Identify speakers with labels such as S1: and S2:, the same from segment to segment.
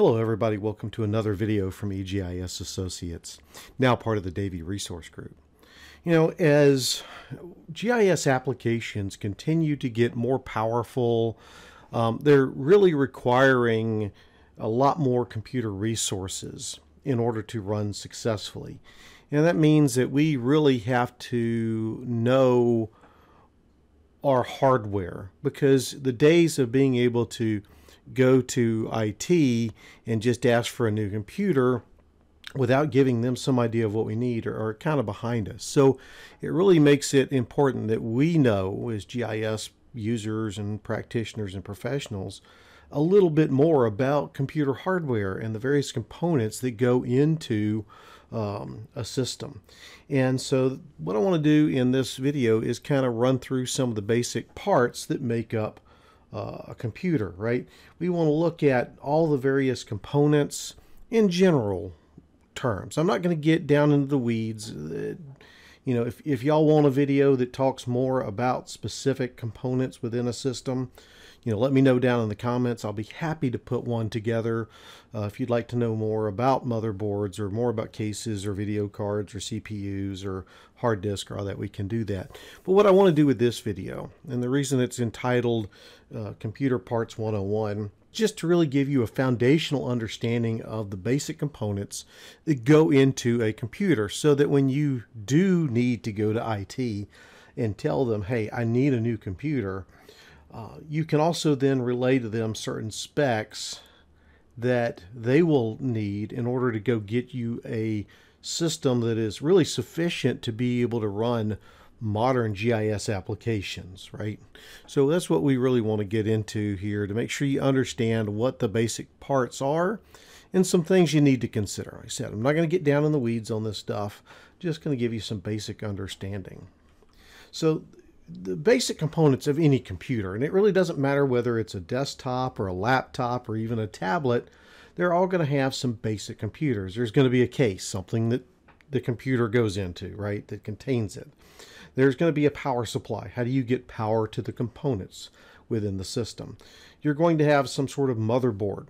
S1: Hello everybody, welcome to another video from EGIS Associates, now part of the Davey Resource Group. You know, as GIS applications continue to get more powerful, um, they're really requiring a lot more computer resources in order to run successfully. And that means that we really have to know our hardware because the days of being able to go to IT and just ask for a new computer without giving them some idea of what we need are, kind of behind us. So it really makes it important that we know as GIS users and practitioners and professionals a little bit more about computer hardware and the various components that go into um, a system. And so what I want to do in this video is kind of run through some of the basic parts that make up uh, a computer, right? We want to look at all the various components in general terms. I'm not going to get down into the weeds. Uh, you know, if, if y'all want a video that talks more about specific components within a system, you know, let me know down in the comments. I'll be happy to put one together. Uh, if you'd like to know more about motherboards or more about cases or video cards or CPUs or hard disk or all that, we can do that. But what I want to do with this video, and the reason it's entitled uh, Computer Parts 101, just to really give you a foundational understanding of the basic components that go into a computer so that when you do need to go to IT and tell them, hey, I need a new computer, uh, you can also then relay to them certain specs that they will need in order to go get you a system that is really sufficient to be able to run modern GIS applications, right? So that's what we really want to get into here to make sure you understand what the basic parts are and some things you need to consider. Like I said, I'm not going to get down in the weeds on this stuff, just going to give you some basic understanding. So the basic components of any computer, and it really doesn't matter whether it's a desktop or a laptop or even a tablet, they're all going to have some basic computers. There's going to be a case, something that the computer goes into, right, that contains it. There's going to be a power supply. How do you get power to the components within the system? You're going to have some sort of motherboard.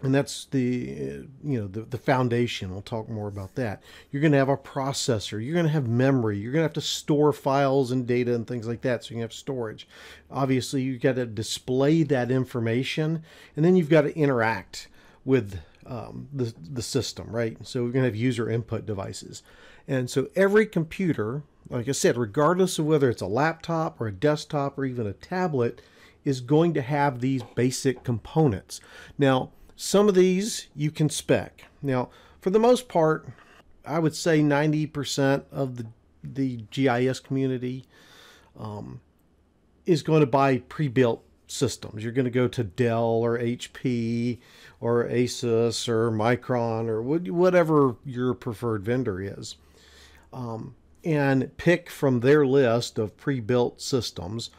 S1: And that's the, you know, the, the foundation. We'll talk more about that. You're going to have a processor. You're going to have memory. You're going to have to store files and data and things like that. So you can have storage. Obviously, you've got to display that information. And then you've got to interact with um, the, the system, right? So we're going to have user input devices. And so every computer like I said, regardless of whether it's a laptop or a desktop or even a tablet, is going to have these basic components. Now, some of these you can spec. Now, for the most part, I would say 90% of the, the GIS community um, is going to buy pre-built systems. You're going to go to Dell or HP or Asus or Micron or whatever your preferred vendor is. Um, and pick from their list of pre-built systems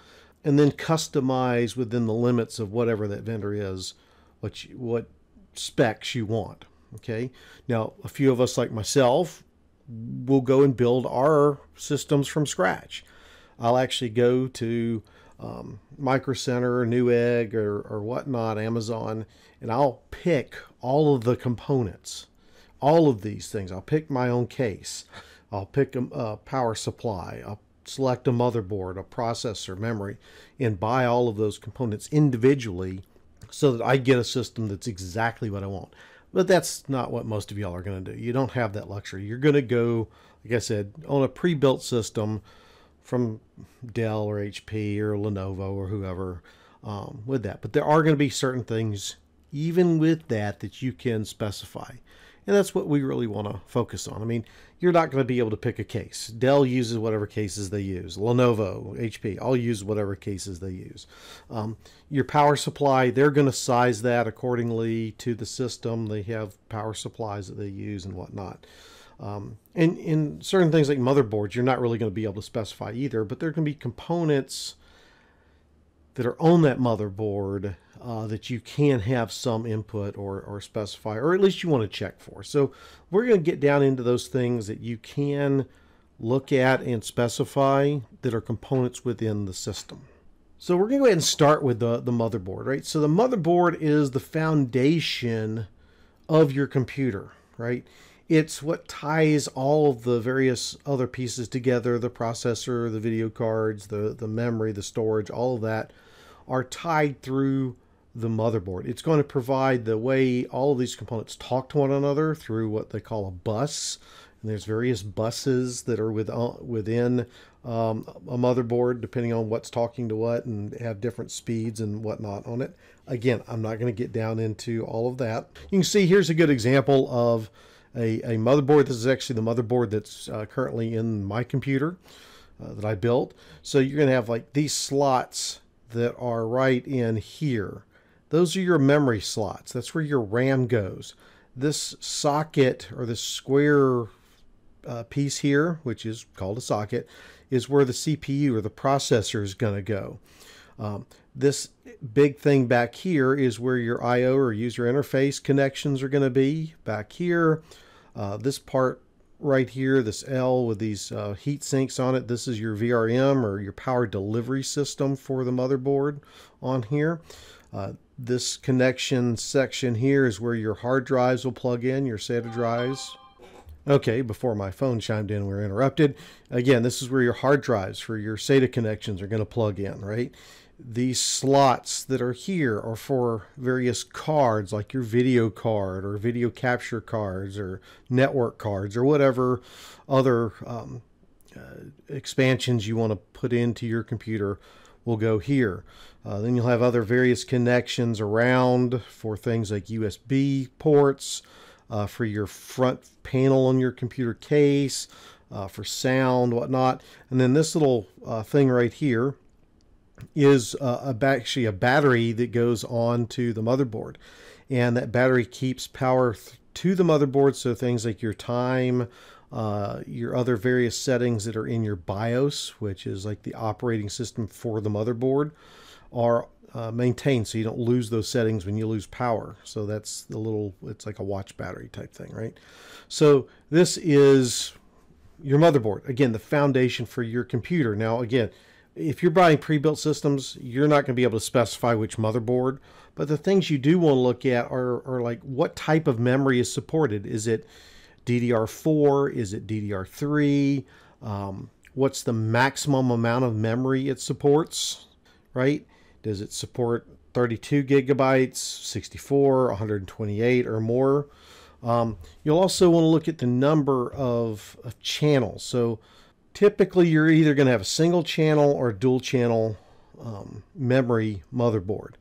S1: and then customize within the limits of whatever that vendor is what you, what specs you want okay? Now a few of us like myself will go and build our systems from scratch. I'll actually go to um, micro center or newegg or, or whatnot amazon and i'll pick all of the components all of these things. I'll pick my own case. I'll pick a, a power supply, I'll select a motherboard, a processor, memory, and buy all of those components individually so that I get a system that's exactly what I want. But that's not what most of y'all are going to do. You don't have that luxury. You're going to go, like I said, on a pre built system from Dell or HP or Lenovo or whoever um, with that. But there are going to be certain things, even with that, that you can specify. And that's what we really want to focus on. I mean, you're not going to be able to pick a case. Dell uses whatever cases they use. Lenovo, HP, all use whatever cases they use. Um, your power supply, they're going to size that accordingly to the system. They have power supplies that they use and whatnot. Um, and in certain things like motherboards, you're not really going to be able to specify either, but there can be components that are on that motherboard uh, that you can have some input or, or specify, or at least you want to check for. So we're going to get down into those things that you can look at and specify that are components within the system. So we're going to go ahead and start with the, the motherboard, right? So the motherboard is the foundation of your computer, right? It's what ties all of the various other pieces together, the processor, the video cards, the, the memory, the storage, all of that are tied through the motherboard. It's going to provide the way all of these components talk to one another through what they call a bus. And there's various buses that are with, uh, within um, a motherboard, depending on what's talking to what, and have different speeds and whatnot on it. Again, I'm not going to get down into all of that. You can see here's a good example of a, a motherboard. This is actually the motherboard that's uh, currently in my computer uh, that I built. So you're going to have like these slots that are right in here. Those are your memory slots. That's where your RAM goes. This socket or this square uh, piece here, which is called a socket, is where the CPU or the processor is going to go. Um, this big thing back here is where your I.O. or user interface connections are going to be. Back here, uh, this part right here, this L with these uh, heat sinks on it, this is your VRM or your power delivery system for the motherboard on here. Uh, this connection section here is where your hard drives will plug in, your SATA drives. Okay, before my phone chimed in, we are interrupted. Again, this is where your hard drives for your SATA connections are going to plug in, right? These slots that are here are for various cards, like your video card or video capture cards or network cards or whatever other um, uh, expansions you want to put into your computer will go here. Uh, then you'll have other various connections around for things like USB ports, uh, for your front panel on your computer case, uh, for sound, whatnot. And then this little uh, thing right here is uh, a, actually a battery that goes on to the motherboard. And that battery keeps power to the motherboard, so things like your time, uh, your other various settings that are in your BIOS, which is like the operating system for the motherboard, are uh, maintained so you don't lose those settings when you lose power. So that's the little, it's like a watch battery type thing, right? So this is your motherboard. Again, the foundation for your computer. Now, again, if you're buying pre-built systems, you're not going to be able to specify which motherboard. But the things you do want to look at are, are like what type of memory is supported. Is it DDR4? Is it DDR3? Um, what's the maximum amount of memory it supports, right? Does it support 32 gigabytes, 64, 128 or more? Um, you'll also want to look at the number of, of channels. So typically you're either going to have a single channel or dual channel um, memory motherboard.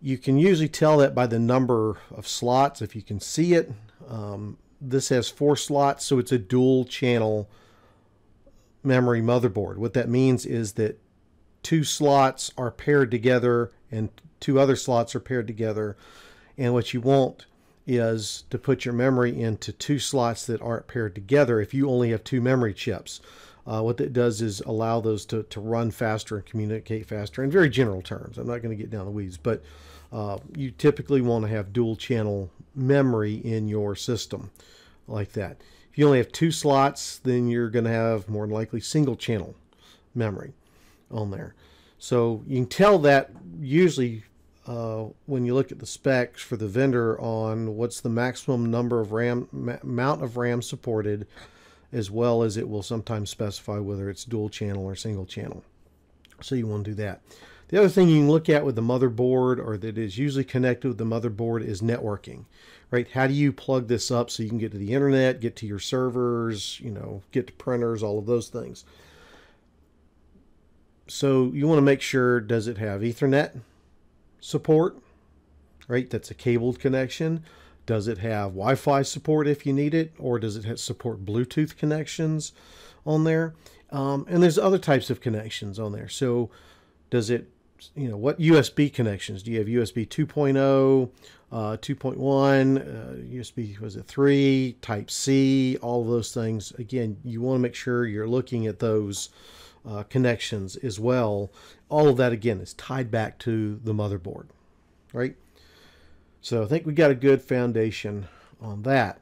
S1: You can usually tell that by the number of slots if you can see it. Um, this has four slots, so it's a dual channel memory motherboard. What that means is that two slots are paired together and two other slots are paired together. And what you want is to put your memory into two slots that aren't paired together if you only have two memory chips. Uh, what that does is allow those to, to run faster and communicate faster in very general terms. I'm not going to get down the weeds, but uh, you typically want to have dual channel memory in your system like that. If you only have two slots, then you're going to have more than likely single channel memory on there. So you can tell that usually uh, when you look at the specs for the vendor on what's the maximum number of RAM amount of RAM supported, as well as it will sometimes specify whether it's dual channel or single channel. So you want to do that. The other thing you can look at with the motherboard or that is usually connected with the motherboard is networking, right? How do you plug this up so you can get to the internet, get to your servers, you know, get to printers, all of those things. So you want to make sure, does it have Ethernet support, right? That's a cabled connection. Does it have Wi-Fi support if you need it, or does it support Bluetooth connections on there? Um, and there's other types of connections on there. So does it, you know, what USB connections? Do you have USB 2.0, uh, 2.1, uh, USB, was it 3, Type C, all of those things? Again, you want to make sure you're looking at those uh, connections as well. All of that again is tied back to the motherboard, right? So I think we got a good foundation on that.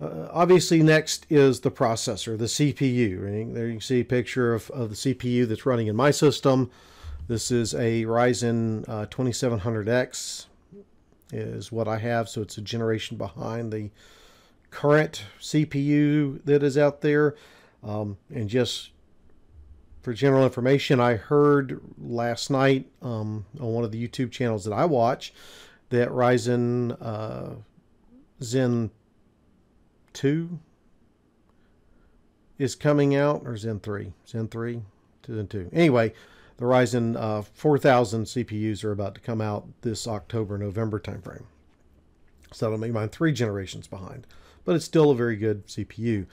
S1: Uh, obviously, next is the processor, the CPU. Right? There you see a picture of, of the CPU that's running in my system. This is a Ryzen uh, 2700X is what I have, so it's a generation behind the current CPU that is out there. Um, and just for general information, I heard last night um, on one of the YouTube channels that I watch that Ryzen uh, Zen 2 is coming out, or Zen 3? Zen 3? Zen 2. Anyway, the Ryzen uh, 4000 CPUs are about to come out this October, November timeframe. So that'll make mine three generations behind, but it's still a very good CPU.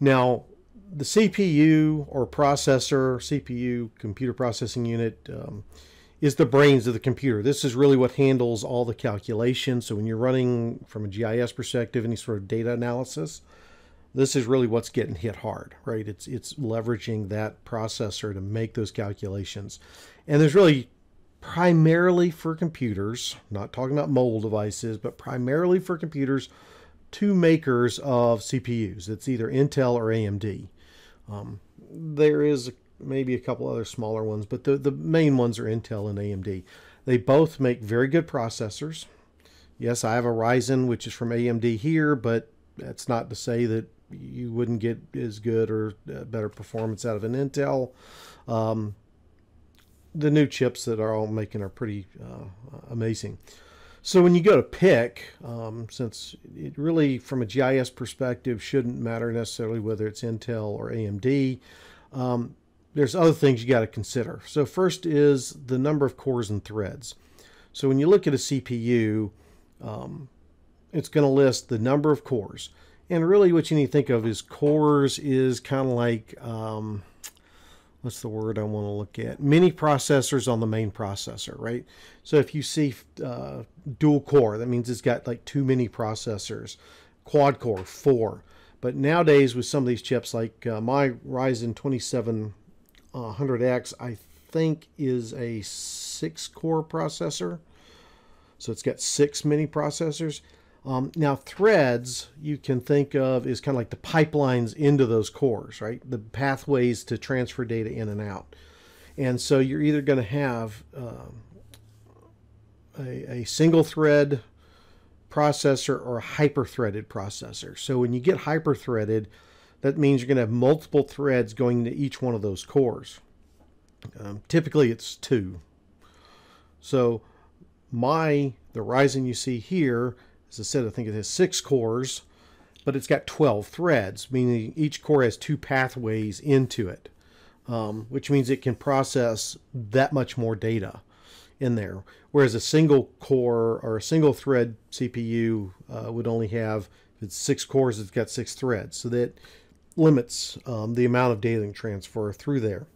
S1: Now, the CPU or processor, CPU, computer processing unit, um, is the brains of the computer. This is really what handles all the calculations. So when you're running from a GIS perspective, any sort of data analysis, this is really what's getting hit hard, right? It's it's leveraging that processor to make those calculations. And there's really primarily for computers, not talking about mobile devices, but primarily for computers, two makers of CPUs. It's either Intel or AMD. Um, there is maybe a couple other smaller ones, but the, the main ones are Intel and AMD. They both make very good processors. Yes, I have a Ryzen, which is from AMD here, but that's not to say that you wouldn't get as good or uh, better performance out of an Intel. Um, the new chips that are all making are pretty uh, amazing. So when you go to pick, um, since it really, from a GIS perspective, shouldn't matter necessarily whether it's Intel or AMD, um, there's other things you got to consider. So first is the number of cores and threads. So when you look at a CPU, um, it's going to list the number of cores. And really what you need to think of is cores is kind of like, um, what's the word I want to look at? Mini processors on the main processor, right? So if you see uh, dual core, that means it's got like two mini processors. Quad core, four. But nowadays with some of these chips, like uh, my Ryzen 2700X, I think is a six core processor. So it's got six mini processors. Um, now, threads you can think of is kind of like the pipelines into those cores, right? The pathways to transfer data in and out. And so you're either going to have um, a, a single thread processor or a hyper threaded processor. So when you get hyper threaded, that means you're going to have multiple threads going into each one of those cores. Um, typically, it's two. So my the Ryzen you see here as I said, I think it has six cores, but it's got 12 threads, meaning each core has two pathways into it, um, which means it can process that much more data in there. Whereas a single core or a single thread CPU uh, would only have, if it's six cores, it's got six threads. So that limits um, the amount of data transfer through there.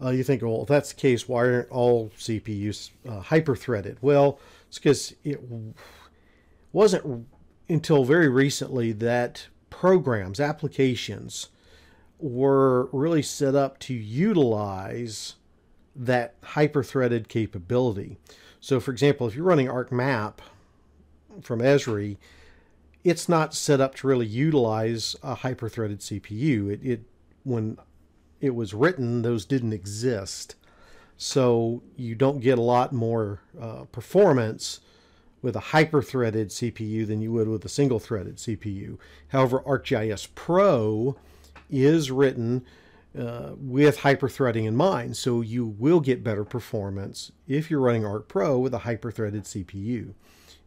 S1: Uh, you think, well, if that's the case, why aren't all CPUs uh, hyper-threaded? Well, it's because it wasn't until very recently that programs, applications, were really set up to utilize that hyper-threaded capability. So, for example, if you're running ArcMap from Esri, it's not set up to really utilize a hyper-threaded CPU. It, it when it was written, those didn't exist, so you don't get a lot more uh, performance with a hyper-threaded CPU than you would with a single-threaded CPU. However, ArcGIS Pro is written uh, with hyper-threading in mind, so you will get better performance if you're running Arc Pro with a hyper-threaded CPU.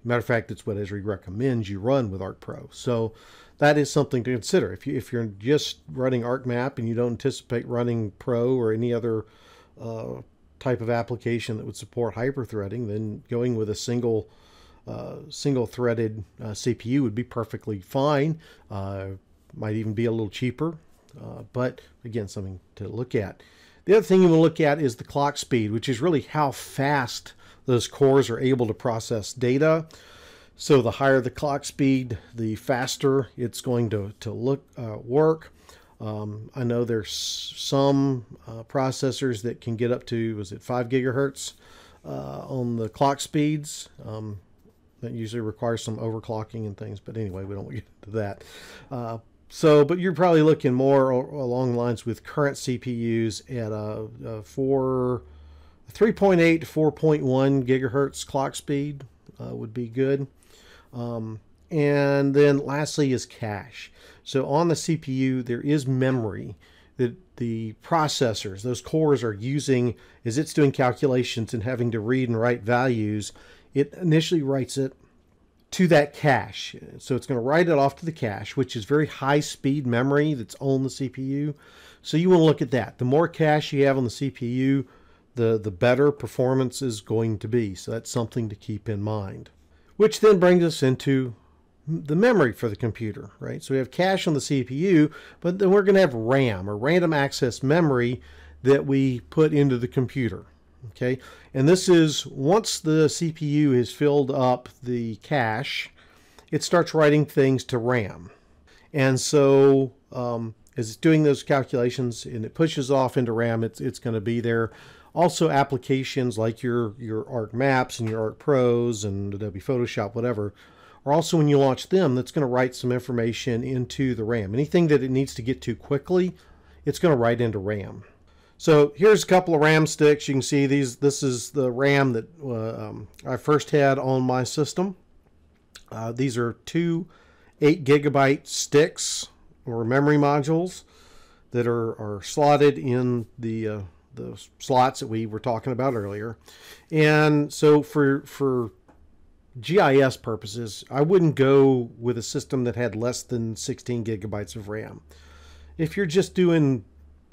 S1: Matter of fact, it's what Esri recommends you run with Arc Pro. So that is something to consider. If, you, if you're just running ArcMap and you don't anticipate running Pro or any other uh, type of application that would support hyper-threading, then going with a single uh, single threaded uh, CPU would be perfectly fine. Uh, might even be a little cheaper, uh, but again, something to look at. The other thing you will look at is the clock speed, which is really how fast those cores are able to process data. So the higher the clock speed, the faster it's going to, to look uh, work. Um, I know there's some uh, processors that can get up to, was it 5 gigahertz uh, on the clock speeds. Um, that usually requires some overclocking and things. But anyway, we don't get into that. Uh, so, but you're probably looking more along lines with current CPUs at a, a four, 3.8 to 4.1 gigahertz clock speed uh, would be good. Um, and then lastly is cache. So on the CPU, there is memory that the processors, those cores are using as it's doing calculations and having to read and write values. It initially writes it to that cache. So it's going to write it off to the cache, which is very high speed memory that's on the CPU. So you want to look at that. The more cache you have on the CPU, the, the better performance is going to be. So that's something to keep in mind. Which then brings us into the memory for the computer, right? So we have cache on the CPU, but then we're going to have RAM or random access memory that we put into the computer. Okay, and this is once the CPU has filled up the cache, it starts writing things to RAM. And so um, as it's doing those calculations and it pushes off into RAM, it's, it's going to be there. Also applications like your, your Arc Maps and your Arc Pros and Adobe Photoshop, whatever, are also when you launch them, that's going to write some information into the RAM. Anything that it needs to get to quickly, it's going to write into RAM. So here's a couple of RAM sticks. You can see these. This is the RAM that uh, um, I first had on my system. Uh, these are two 8 gigabyte sticks or memory modules that are, are slotted in the uh, the slots that we were talking about earlier. And so for for GIS purposes, I wouldn't go with a system that had less than 16 gigabytes of RAM. If you're just doing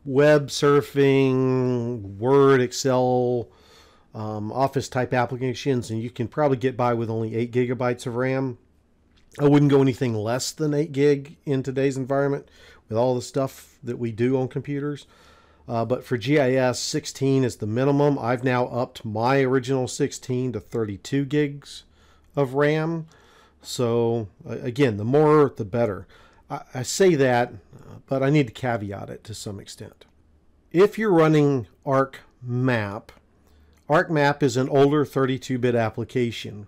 S1: web surfing, Word, Excel, um, Office type applications, and you can probably get by with only 8 gigabytes of RAM. I wouldn't go anything less than 8 gig in today's environment with all the stuff that we do on computers. Uh, but for GIS, 16 is the minimum. I've now upped my original 16 to 32 gigs of RAM. So, again, the more the better. I, say that, but I need to caveat it to some extent. If you're running ArcMap, ArcMap is an older 32 bit application.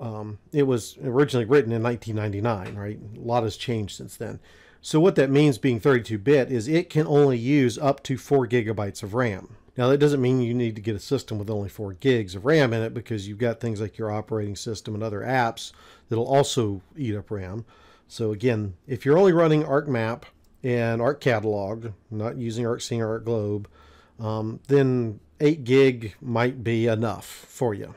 S1: Um, it was originally written in 1999, right? A lot has changed since then. So, what that means being 32 bit is it can only use up to 4 gigabytes of RAM. Now, that doesn't mean you need to get a system with only 4 gigs of RAM in it because you've got things like your operating system and other apps that'll also eat up RAM. So again, if you're only running ArcMap and ArcCatalog, not using ArcScene or ArcGlobe, um, then 8 gig might be enough for you.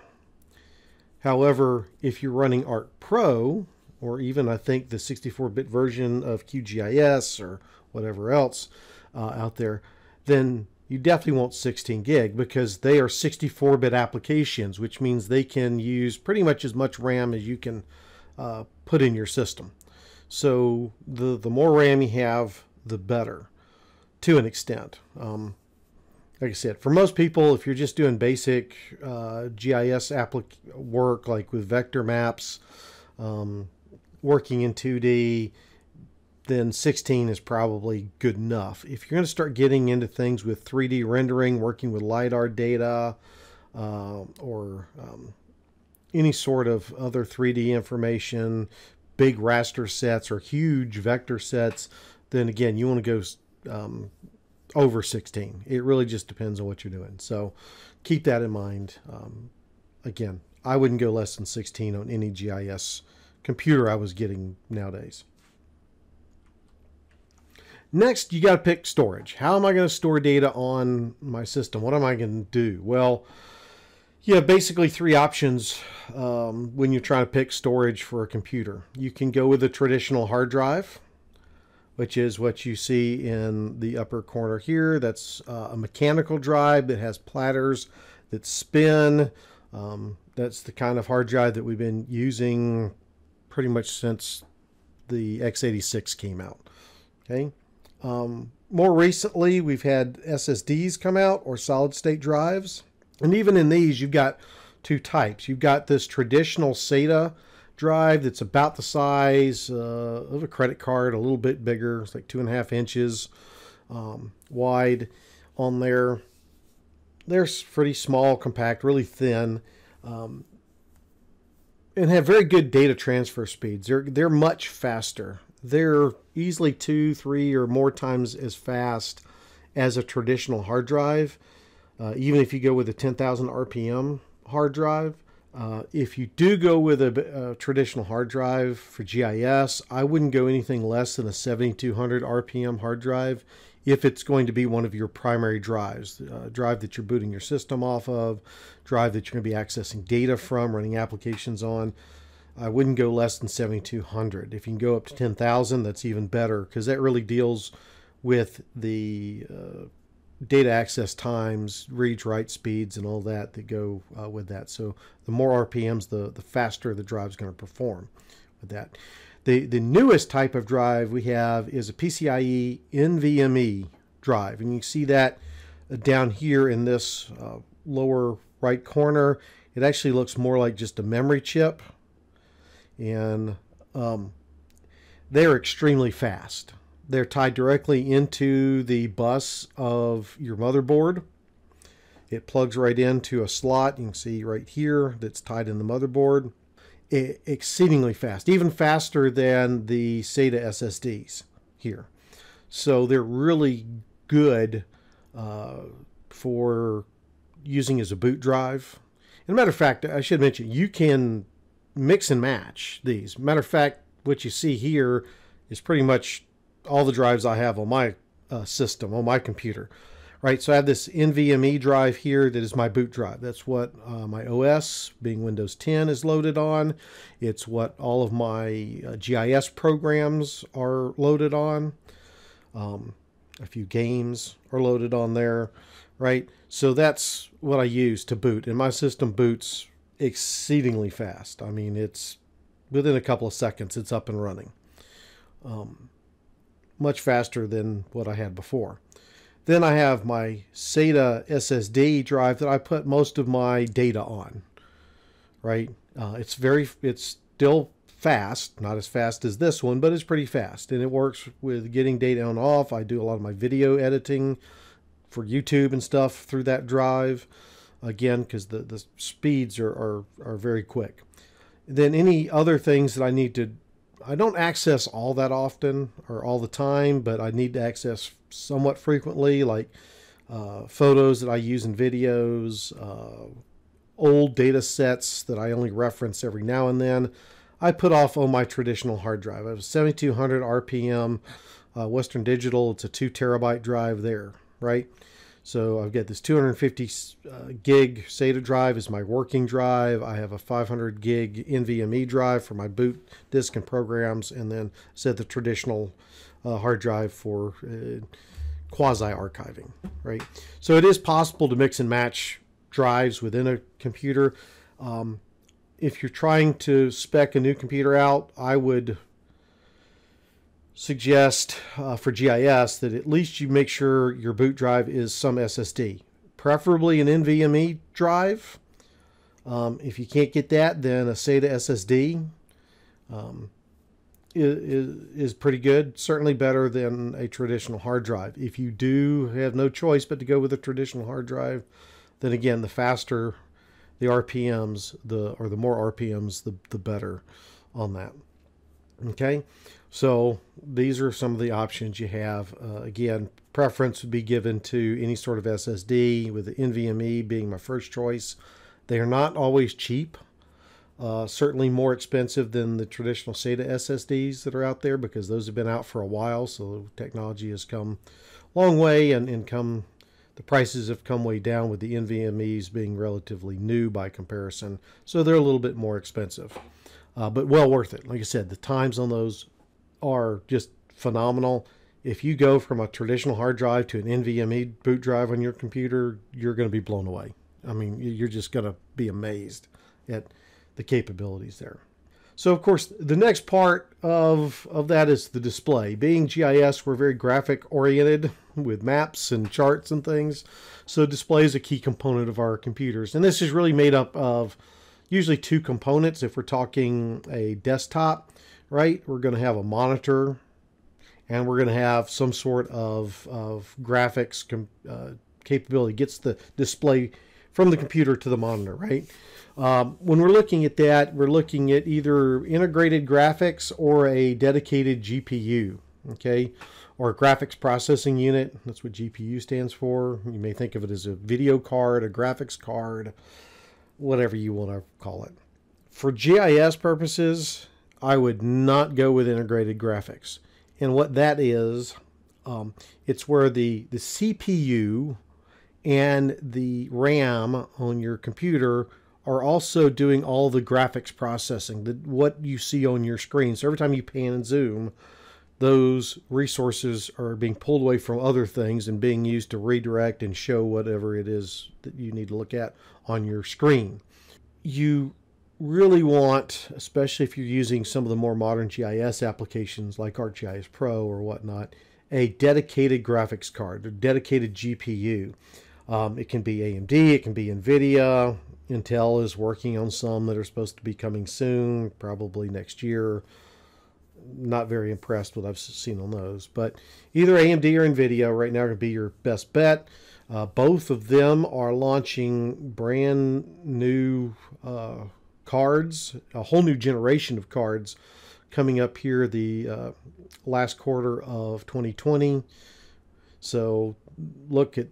S1: However, if you're running Arc Pro, or even I think the 64-bit version of QGIS or whatever else uh, out there, then you definitely want 16 gig because they are 64-bit applications, which means they can use pretty much as much RAM as you can uh, put in your system. So the the more RAM you have, the better, to an extent. Um, like I said, for most people, if you're just doing basic uh, GIS work, like with vector maps, um, working in 2D, then 16 is probably good enough. If you're going to start getting into things with 3D rendering, working with LiDAR data, uh, or um, any sort of other 3D information, big raster sets or huge vector sets, then again, you want to go um, over 16. It really just depends on what you're doing. So keep that in mind. Um, again, I wouldn't go less than 16 on any GIS computer I was getting nowadays. Next, you got to pick storage. How am I going to store data on my system? What am I going to do? Well, you have basically three options um, when you're trying to pick storage for a computer. You can go with a traditional hard drive, which is what you see in the upper corner here. That's uh, a mechanical drive that has platters that spin. Um, that's the kind of hard drive that we've been using pretty much since the x86 came out. Okay. Um, more recently, we've had SSDs come out or solid state drives. And even in these, you've got two types. You've got this traditional SATA drive that's about the size uh, of a credit card, a little bit bigger. It's like two and a half inches um, wide on there. They're pretty small, compact, really thin, um, and have very good data transfer speeds. They're they're much faster. They're easily two, three, or more times as fast as a traditional hard drive. Uh, even if you go with a 10,000 RPM hard drive. Uh, if you do go with a, a, traditional hard drive for GIS, I wouldn't go anything less than a 7200 RPM hard drive if it's going to be one of your primary drives, uh, drive that you're booting your system off of, drive that you're going to be accessing data from, running applications on. I wouldn't go less than 7200. If you can go up to 10,000, that's even better because that really deals with the uh, data access times, reads, write speeds, and all that that go uh, with that. So the more RPMs, the, the faster the drive is going to perform with that. The, the newest type of drive we have is a PCIe NVMe drive. And you see that uh, down here in this uh, lower right corner. It actually looks more like just a memory chip. And um, they're extremely fast. They're tied directly into the bus of your motherboard. It plugs right into a slot. You can see right here that's tied in the motherboard exceedingly fast, even faster than the SATA SSDs here. So they're really good uh, for using as a boot drive. And matter of fact, I should mention you can mix and match these. Matter of fact, what you see here is pretty much all the drives I have on my uh, system, on my computer right? So I have this NVMe drive here that is my boot drive. That's what uh, my OS, being Windows 10, is loaded on. It's what all of my uh, GIS programs are loaded on. Um, a few games are loaded on there, right? So that's what I use to boot. And my system boots exceedingly fast. I mean, it's within a couple of seconds, it's up and running. Um, much faster than what I had before. Then I have my SATA SSD drive that I put most of my data on. Right? Uh, it's very, it's still fast, not as fast as this one, but it's pretty fast, and it works with getting data on off. I do a lot of my video editing for YouTube and stuff through that drive. Again, because the the speeds are, are are very quick. Then any other things that I need to I don't access all that often or all the time, but I need to access somewhat frequently, like uh, photos that I use in videos, uh, old data sets that I only reference every now and then. I put off on my traditional hard drive. I have a 7200 RPM uh, Western Digital. It's a two terabyte drive there, right? So I've got this 250 uh, gig SATA drive is my working drive. I have a 500 gig NVMe drive for my boot disk and programs, and then set the traditional uh, hard drive for uh, quasi archiving, right? So it is possible to mix and match drives within a computer. Um, if you're trying to spec a new computer out, I would suggest uh, for GIS that at least you make sure your boot drive is some SSD, preferably an NVMe drive. Um, if you can't get that, then a SATA SSD um, is, is pretty good. Certainly better than a traditional hard drive. If you do have no choice but to go with a traditional hard drive, then again, the faster the RPMs, the or the more RPMs, the the better on that. Okay, so these are some of the options you have. Uh, again, preference would be given to any sort of SSD, with the NVMe being my first choice. They are not always cheap. Uh, certainly more expensive than the traditional SATA SSDs that are out there because those have been out for a while. So technology has come a long way and, and come the prices have come way down with the NVMe's being relatively new by comparison. So they're a little bit more expensive, uh, but well worth it. Like I said, the times on those are just phenomenal. If you go from a traditional hard drive to an NVMe boot drive on your computer, you're going to be blown away. I mean, you're just going to be amazed at the capabilities there. So, of course, the next part of, of that is the display. Being GIS, we're very graphic oriented with maps and charts and things. So, display is a key component of our computers. And this is really made up of usually two components if we're talking a desktop right? We're going to have a monitor and we're going to have some sort of, of graphics uh, capability, gets the display from the computer to the monitor, right? Um, when we're looking at that, we're looking at either integrated graphics or a dedicated GPU, okay? or graphics processing unit. That's what GPU stands for. You may think of it as a video card, a graphics card, whatever you want to call it. For GIS purposes, I would not go with integrated graphics. And what that is, um, it's where the, the CPU and the RAM on your computer are also doing all the graphics processing, the, what you see on your screen. So every time you pan and zoom, those resources are being pulled away from other things and being used to redirect and show whatever it is that you need to look at on your screen. You really want, especially if you're using some of the more modern GIS applications like ArcGIS Pro or whatnot, a dedicated graphics card, a dedicated GPU. Um, it can be AMD, it can be NVIDIA. Intel is working on some that are supposed to be coming soon, probably next year. Not very impressed with what I've seen on those, but either AMD or NVIDIA right now are going to be your best bet. Uh, both of them are launching brand new uh, cards, a whole new generation of cards coming up here the uh, last quarter of 2020. So look at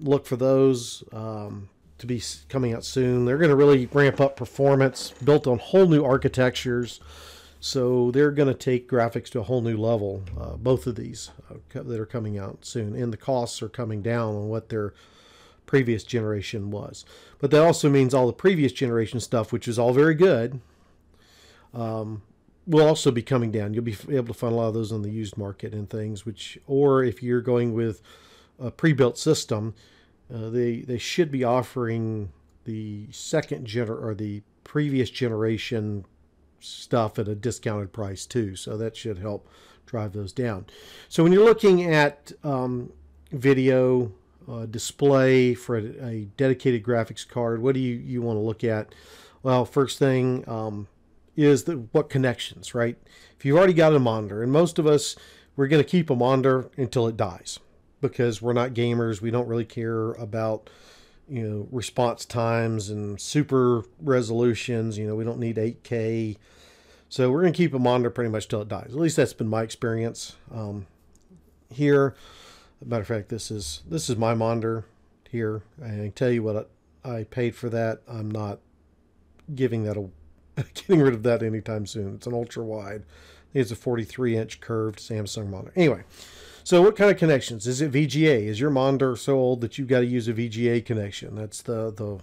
S1: look for those um, to be coming out soon. They're going to really ramp up performance, built on whole new architectures. So they're going to take graphics to a whole new level. Uh, both of these uh, that are coming out soon, and the costs are coming down on what their previous generation was. But that also means all the previous generation stuff, which is all very good, um, will also be coming down. You'll be able to find a lot of those on the used market and things. Which, or if you're going with a pre-built system, uh, they they should be offering the second gener or the previous generation stuff at a discounted price too. So that should help drive those down. So when you're looking at um, video uh, display for a, a, dedicated graphics card, what do you, you want to look at? Well, first thing um, is the, what connections, right? If you've already got a monitor, and most of us, we're going to keep a monitor until it dies because we're not gamers. We don't really care about, you know, response times and super resolutions. You know, we don't need 8K. So we're going to keep a monitor pretty much till it dies. At least that's been my experience um, here matter of fact, this is this is my monitor here. I can tell you what I, paid for that. I'm not giving that a getting rid of that anytime soon. It's an ultra wide. It's a 43 inch curved Samsung monitor. Anyway, so what kind of connections? Is it VGA? Is your monitor so old that you've got to use a VGA connection? That's the the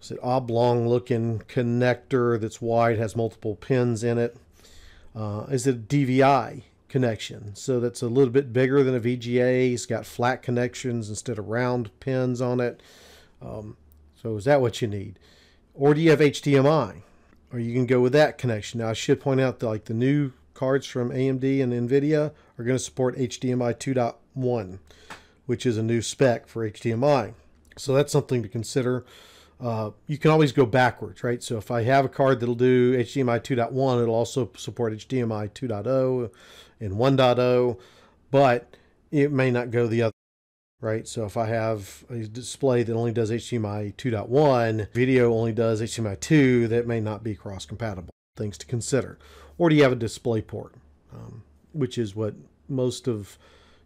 S1: is it oblong looking connector that's wide, has multiple pins in it. Uh, is it DVI? Connection. So that's a little bit bigger than a VGA. It's got flat connections instead of round pins on it. Um, so is that what you need? Or do you have HDMI? Or you can go with that connection. Now I should point out that like the new cards from AMD and NVIDIA are going to support HDMI 2.1, which is a new spec for HDMI. So that's something to consider. Uh, you can always go backwards, right? So if I have a card that'll do HDMI 2.1, it'll also support HDMI 2.0 and 1.0, but it may not go the other, right? So if I have a display that only does HDMI 2.1, video only does HDMI 2, that may not be cross compatible. Things to consider. Or do you have a display port, um, which is what most of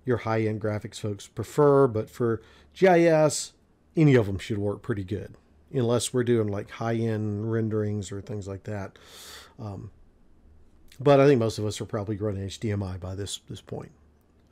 S1: your high end graphics folks prefer, but for GIS, any of them should work pretty good unless we're doing like high-end renderings or things like that. Um, but I think most of us are probably running HDMI by this this point,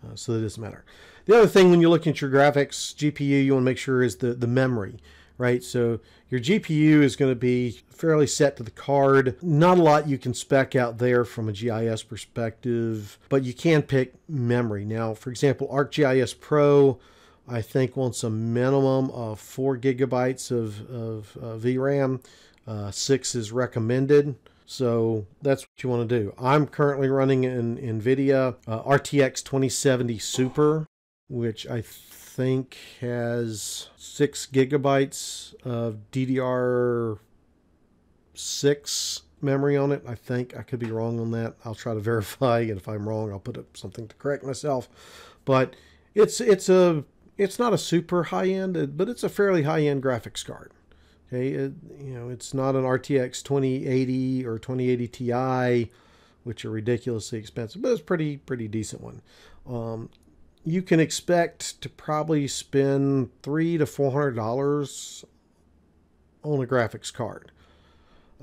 S1: uh, so that doesn't matter. The other thing when you're looking at your graphics GPU, you want to make sure is the the memory, right? So your GPU is going to be fairly set to the card. Not a lot you can spec out there from a GIS perspective, but you can pick memory. Now, for example, ArcGIS Pro I think wants a minimum of four gigabytes of, of uh, VRAM. Uh, six is recommended. So that's what you want to do. I'm currently running an NVIDIA uh, RTX 2070 Super, which I think has six gigabytes of DDR6 memory on it. I think I could be wrong on that. I'll try to verify, and if I'm wrong, I'll put up something to correct myself. But it's it's a it's not a super high end, but it's a fairly high end graphics card. Okay, it, you know, it's not an RTX 2080 or 2080 Ti, which are ridiculously expensive, but it's pretty pretty decent one. um, you can expect to probably spend three to four hundred dollars on a graphics card.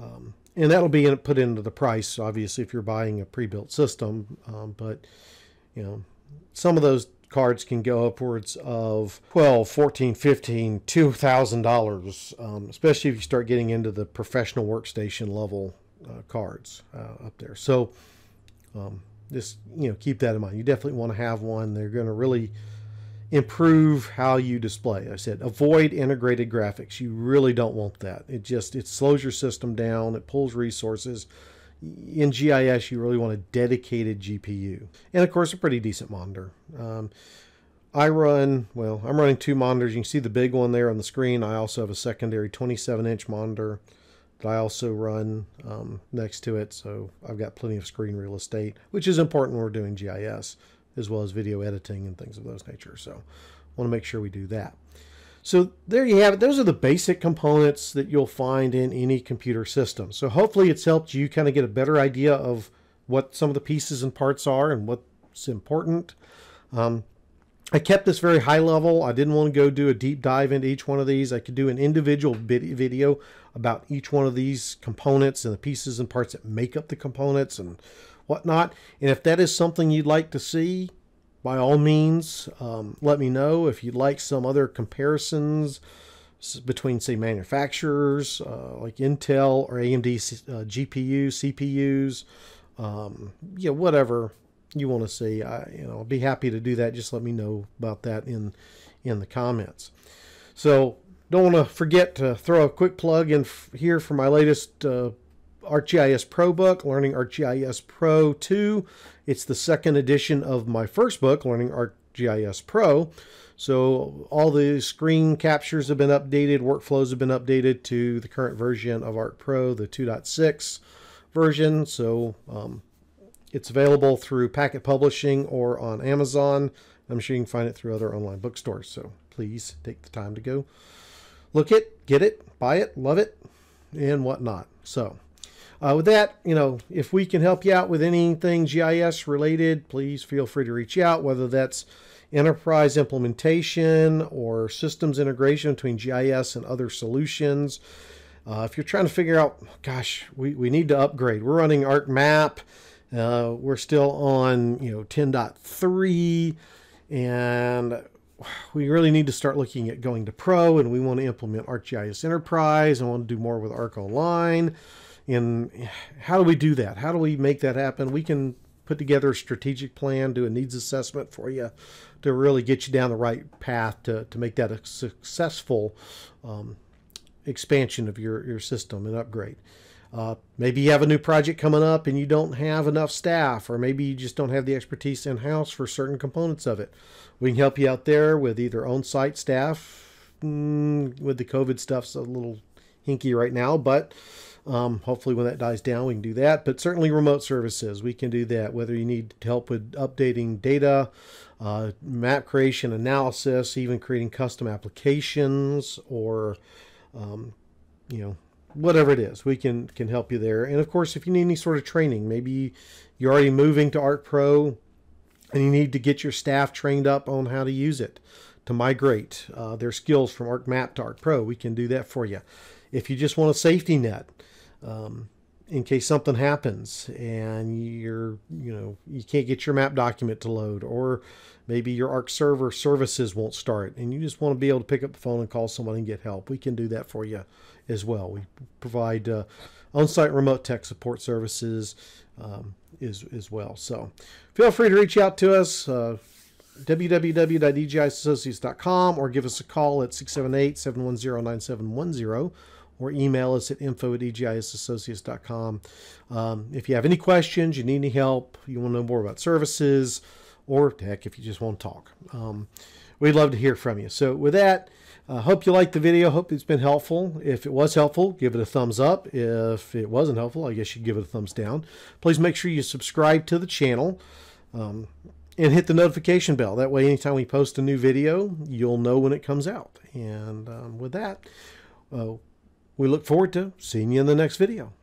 S1: Um, and that'll be in, put into the price, obviously, if you're buying a pre-built system. Um, but you know, some of those cards can go upwards of 12 14 15 2000 dollars um, especially if you start getting into the professional workstation level uh, cards uh, up there so um, just you know keep that in mind you definitely want to have one they're going to really improve how you display. I said avoid integrated graphics. You really don't want that. It just it slows your system down. It pulls resources. In GIS, you really want a dedicated GPU, and of course, a pretty decent monitor. Um, I run well. I'm running two monitors. You can see the big one there on the screen. I also have a secondary 27-inch monitor that I also run um, next to it. So I've got plenty of screen real estate, which is important when we're doing GIS as well as video editing and things of those nature. So I want to make sure we do that. So there you have it. Those are the basic components that you'll find in any computer system. So hopefully it's helped you kind of get a better idea of what some of the pieces and parts are and what's important. Um, I kept this very high level. I didn't want to go do a deep dive into each one of these. I could do an individual video about each one of these components and the pieces and parts that make up the components and whatnot. And if that is something you'd like to see, by all means, um, let me know. If you'd like some other comparisons between, say, manufacturers uh, like Intel or AMD uh, GPU, CPUs, um, yeah, whatever you want to see, I, you know, I'll be happy to do that. Just let me know about that in in the comments. So don't want to forget to throw a quick plug in here for my latest uh, ArcGIS Pro book, Learning ArcGIS Pro 2. It's the second edition of my first book, Learning ArcGIS Pro. So all the screen captures have been updated, workflows have been updated to the current version of Arc Pro, the 2.6 version. So um, it's available through Packt Publishing or on Amazon. I'm sure you can find it through other online bookstores. So please take the time to go look it, get it, buy it, love it, and whatnot. So uh, with that, you know, if we can help you out with anything GIS related, please feel free to reach out, whether that's enterprise implementation or systems integration between GIS and other solutions. Uh, if you're trying to figure out, gosh, we, we need to upgrade. We're running ArcMap. Uh, we're still on, you know, 10.3 and we really need to start looking at going to pro and we want to implement ArcGIS Enterprise and want to do more with Arc Online. And how do we do that? How do we make that happen? We can put together a strategic plan, do a needs assessment for you to really get you down the right path to, to make that a successful um, expansion of your, your system and upgrade. Uh, maybe you have a new project coming up and you don't have enough staff, or maybe you just don't have the expertise in house for certain components of it. We can help you out there with either on site staff. Mm, with the COVID stuff's a little hinky right now, but um, hopefully, when that dies down, we can do that. But certainly, remote services, we can do that. Whether you need help with updating data, uh, map creation, analysis, even creating custom applications, or um, you know, whatever it is, we can can help you there. And of course, if you need any sort of training, maybe you're already moving to Arc Pro, and you need to get your staff trained up on how to use it to migrate uh, their skills from ArcMap to Arc Pro. We can do that for you. If you just want a safety net, um, in case something happens and you're you know you can't get your map document to load or maybe your arc server services won't start and you just want to be able to pick up the phone and call someone and get help. We can do that for you as well. We provide uh, on-site remote tech support services um, as, as well. So feel free to reach out to us uh, www.egisassociates.com or give us a call at 678 710 9710 or email us at info at egisassociates.com. Um, if you have any questions, you need any help, you want to know more about services, or heck, if you just want to talk, um, we'd love to hear from you. So, with that, I uh, hope you liked the video. Hope it's been helpful. If it was helpful, give it a thumbs up. If it wasn't helpful, I guess you give it a thumbs down. Please make sure you subscribe to the channel um, and hit the notification bell. That way, anytime we post a new video, you'll know when it comes out. And um, with that, uh, we look forward to seeing you in the next video.